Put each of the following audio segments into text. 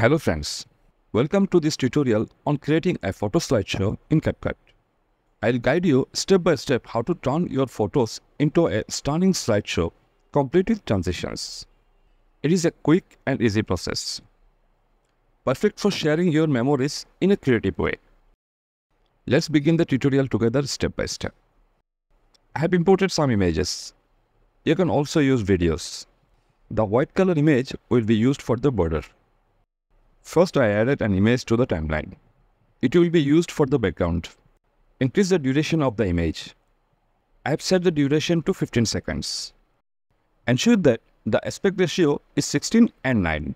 Hello friends, welcome to this tutorial on creating a photo slideshow in CapCut. I'll guide you step by step how to turn your photos into a stunning slideshow complete with transitions. It is a quick and easy process, perfect for sharing your memories in a creative way. Let's begin the tutorial together step by step. I have imported some images. You can also use videos. The white color image will be used for the border. First I added an image to the timeline. It will be used for the background. Increase the duration of the image. I have set the duration to 15 seconds. Ensure that the aspect ratio is 16 and 9.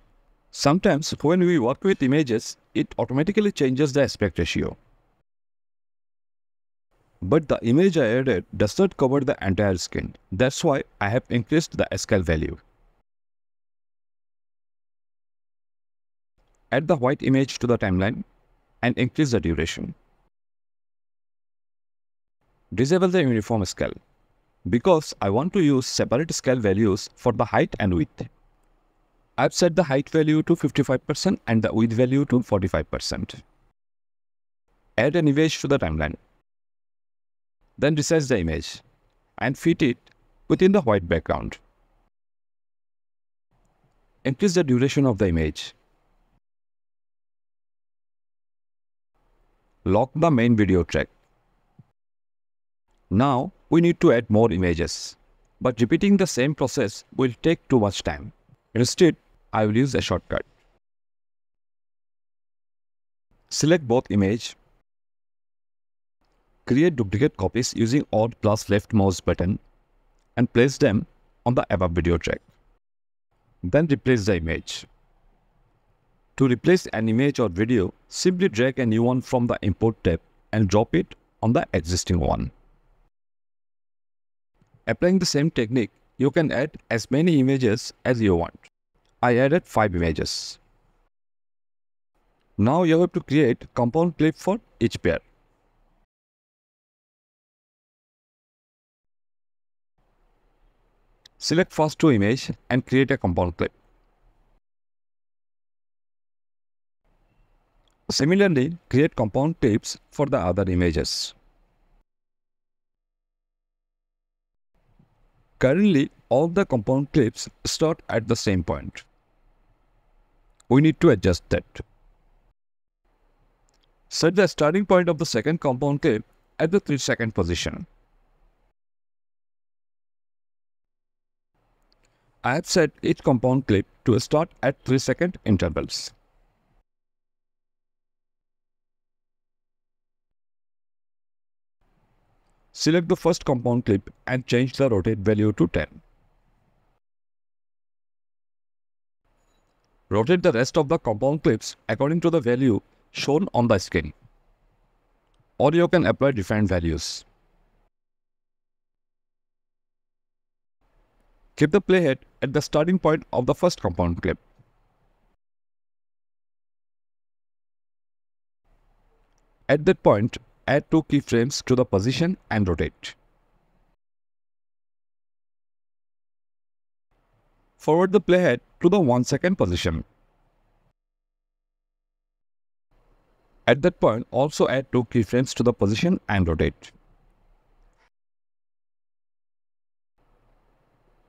Sometimes when we work with images, it automatically changes the aspect ratio. But the image I added does not cover the entire skin. That's why I have increased the scale value. Add the white image to the timeline and increase the duration. Disable the uniform scale because I want to use separate scale values for the height and width. I've set the height value to 55% and the width value to 45%. Add an image to the timeline. Then resize the image and fit it within the white background. Increase the duration of the image. Lock the main video track. Now we need to add more images, but repeating the same process will take too much time. Instead, I will use a shortcut. Select both image Create duplicate copies using Alt plus left mouse button and place them on the above video track. Then replace the image. To replace an image or video, simply drag a new one from the Import tab and drop it on the existing one. Applying the same technique, you can add as many images as you want. I added 5 images. Now you have to create compound clip for each pair. Select first two image and create a compound clip. Similarly, create compound clips for the other images. Currently, all the compound clips start at the same point. We need to adjust that. Set the starting point of the second compound clip at the 3 second position. I have set each compound clip to start at 3 second intervals. Select the first compound clip and change the rotate value to 10. Rotate the rest of the compound clips according to the value shown on the screen. Or you can apply different values. Keep the playhead at the starting point of the first compound clip. At that point, add two keyframes to the position and rotate. Forward the playhead to the 1 second position. At that point, also add two keyframes to the position and rotate.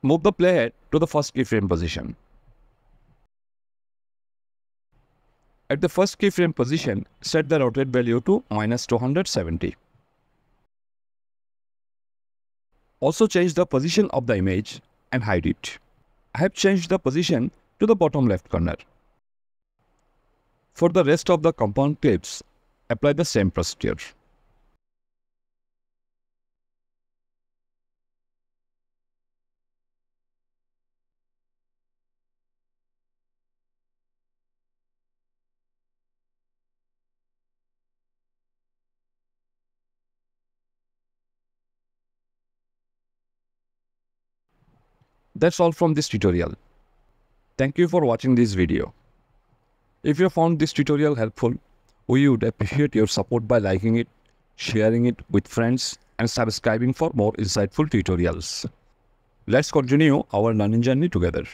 Move the playhead to the first keyframe position. At the first keyframe position, set the rotate value to minus 270. Also change the position of the image and hide it. I have changed the position to the bottom left corner. For the rest of the compound clips, apply the same procedure. That's all from this tutorial. Thank you for watching this video. If you found this tutorial helpful, we would appreciate your support by liking it, sharing it with friends and subscribing for more insightful tutorials. Let's continue our learning journey together.